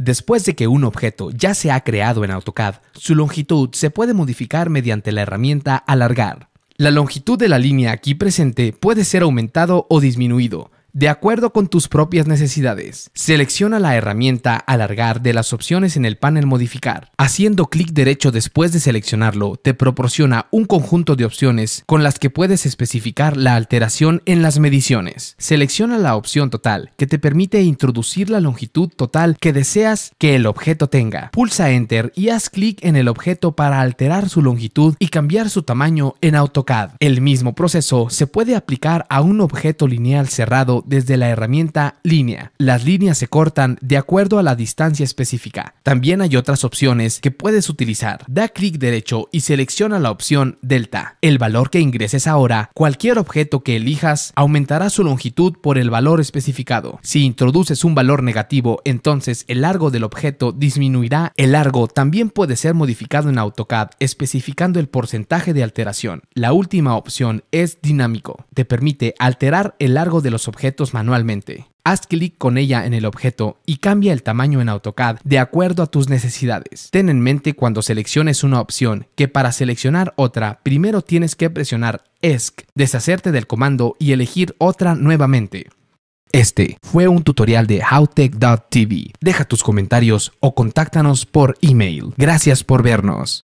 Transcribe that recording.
Después de que un objeto ya se ha creado en AutoCAD, su longitud se puede modificar mediante la herramienta alargar. La longitud de la línea aquí presente puede ser aumentado o disminuido, de acuerdo con tus propias necesidades. Selecciona la herramienta Alargar de las opciones en el panel Modificar. Haciendo clic derecho después de seleccionarlo, te proporciona un conjunto de opciones con las que puedes especificar la alteración en las mediciones. Selecciona la opción Total, que te permite introducir la longitud total que deseas que el objeto tenga. Pulsa Enter y haz clic en el objeto para alterar su longitud y cambiar su tamaño en AutoCAD. El mismo proceso se puede aplicar a un objeto lineal cerrado desde la herramienta Línea. Las líneas se cortan de acuerdo a la distancia específica. También hay otras opciones que puedes utilizar. Da clic derecho y selecciona la opción Delta. El valor que ingreses ahora, cualquier objeto que elijas, aumentará su longitud por el valor especificado. Si introduces un valor negativo, entonces el largo del objeto disminuirá. El largo también puede ser modificado en AutoCAD especificando el porcentaje de alteración. La última opción es dinámico. Te permite alterar el largo de los manualmente. Haz clic con ella en el objeto y cambia el tamaño en AutoCAD de acuerdo a tus necesidades. Ten en mente cuando selecciones una opción que para seleccionar otra primero tienes que presionar ESC, deshacerte del comando y elegir otra nuevamente. Este fue un tutorial de howtech.tv. Deja tus comentarios o contáctanos por email. Gracias por vernos.